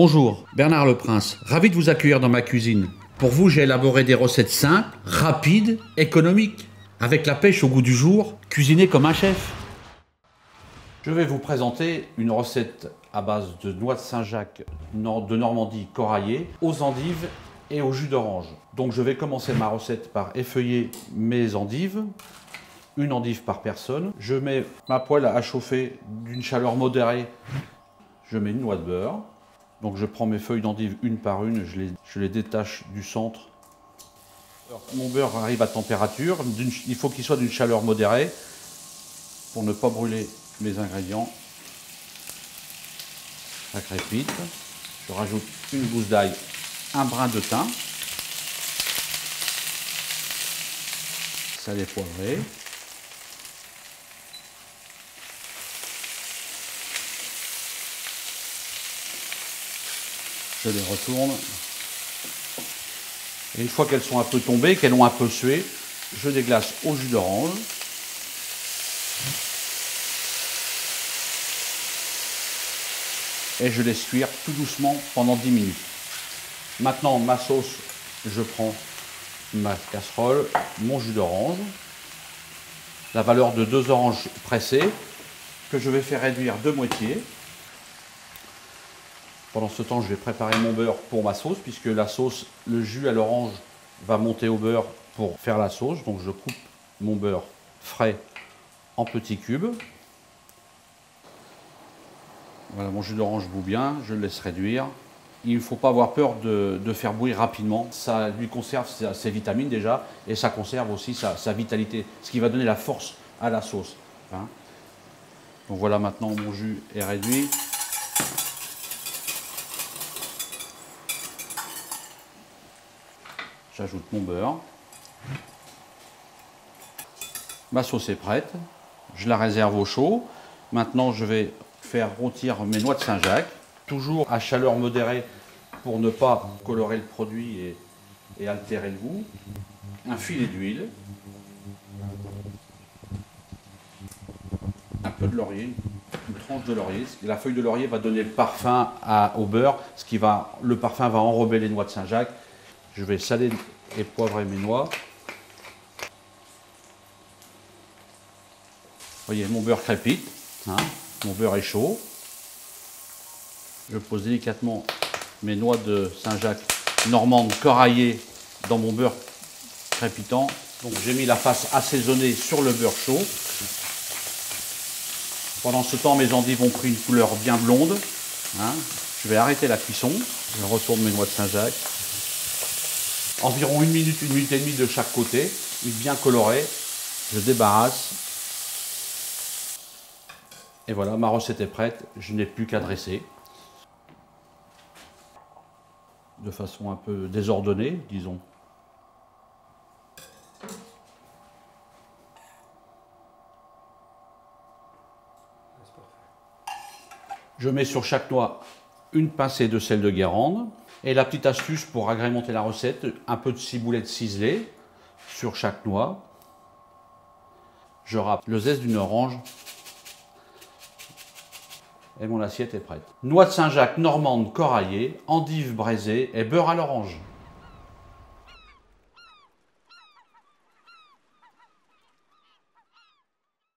Bonjour, Bernard Le Prince, ravi de vous accueillir dans ma cuisine. Pour vous, j'ai élaboré des recettes simples, rapides, économiques, avec la pêche au goût du jour, cuisinées comme un chef. Je vais vous présenter une recette à base de noix de Saint-Jacques de Normandie coraillée, aux endives et au jus d'orange. Donc je vais commencer ma recette par effeuiller mes endives, une endive par personne. Je mets ma poêle à chauffer d'une chaleur modérée. Je mets une noix de beurre. Donc je prends mes feuilles d'endive une par une, je les, je les détache du centre. mon beurre arrive à température, il faut qu'il soit d'une chaleur modérée pour ne pas brûler mes ingrédients. Ça crépite. Je rajoute une gousse d'ail, un brin de thym, salé poivré. Je les retourne. Et une fois qu'elles sont un peu tombées, qu'elles ont un peu sué, je déglace au jus d'orange. Et je laisse cuire tout doucement pendant 10 minutes. Maintenant, ma sauce, je prends ma casserole, mon jus d'orange, la valeur de deux oranges pressées, que je vais faire réduire de moitié. Pendant ce temps, je vais préparer mon beurre pour ma sauce, puisque la sauce, le jus à l'orange va monter au beurre pour faire la sauce. Donc je coupe mon beurre frais en petits cubes. Voilà, mon jus d'orange bout bien, je le laisse réduire. Il ne faut pas avoir peur de, faire bouillir rapidement. Ça lui conserve ses, vitamines déjà, et ça conserve aussi sa, vitalité, ce qui va donner la force à la sauce. Hein. Donc voilà, maintenant mon jus est réduit. J'ajoute mon beurre. Ma sauce est prête. Je la réserve au chaud. Maintenant, je vais faire rôtir mes noix de Saint-Jacques, toujours à chaleur modérée pour ne pas colorer le produit et, altérer le goût. Un filet d'huile. Un peu de laurier, une tranche de laurier. La feuille de laurier va donner le parfum au beurre, ce qui va, le parfum va enrober les noix de Saint-Jacques je vais saler et poivrer mes noix. Vous voyez, mon beurre crépite, hein. mon beurre est chaud. Je pose délicatement mes noix de Saint-Jacques normande coraillées dans mon beurre crépitant. Donc j'ai mis la face assaisonnée sur le beurre chaud. Pendant ce temps, mes endives ont pris une couleur bien blonde. Hein. Je vais arrêter la cuisson. Je retourne mes noix de Saint-Jacques environ une minute, une minute et demie de chaque côté, bien coloré. Je débarrasse. Et voilà, ma recette est prête. Je n'ai plus qu'à dresser. De façon un peu désordonnée, disons. Je mets sur chaque noix une pincée de sel de Guérande. Et la petite astuce pour agrémenter la recette, un peu de ciboulette ciselée sur chaque noix. Je râpe le zeste d'une orange et mon assiette est prête. Noix de Saint-Jacques normande coraillée, endive braisée et beurre à l'orange.